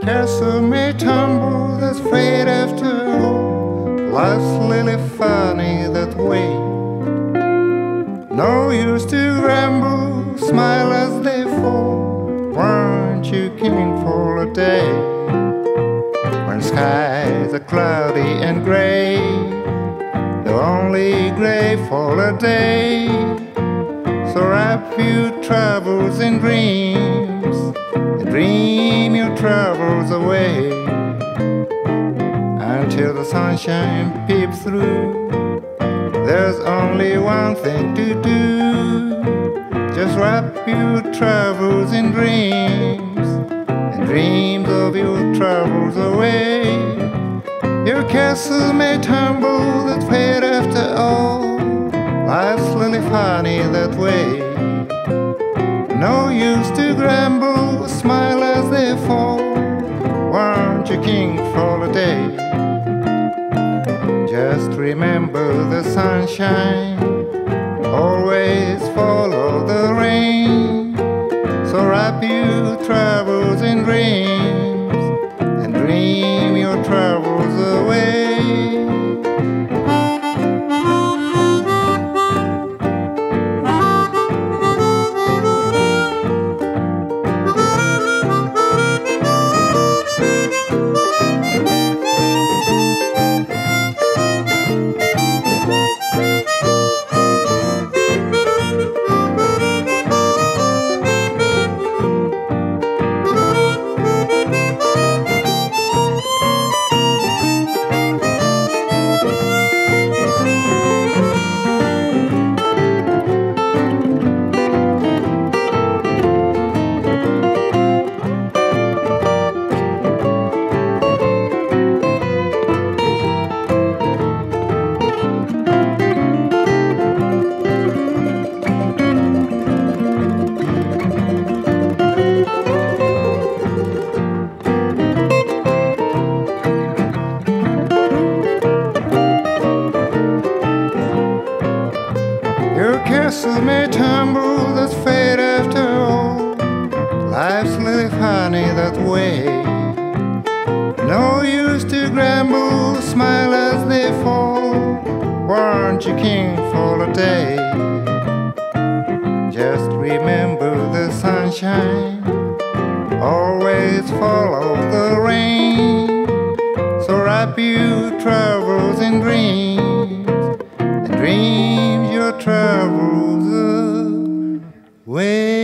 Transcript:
castle may tumble, that's fate after all. Life's really funny that way. No use to ramble, smile as they fall. Weren't you king for a day? When skies are cloudy and gray, the only gray for a day. So wrap your troubles in dreams dream your troubles away until the sunshine peeps through. There's only one thing to do. Just wrap your troubles in dreams and dreams of your troubles away. Your castle may tumble, that's fate after all. Weren't you king for a day? Just remember the sunshine, always follow the rain. So wrap your troubles in dreams and dream your troubles away. No use to grumble, smile as they fall. Weren't you king for a day? Just remember the sunshine, always follow the rain. So wrap your troubles in dreams and dreams your troubles away.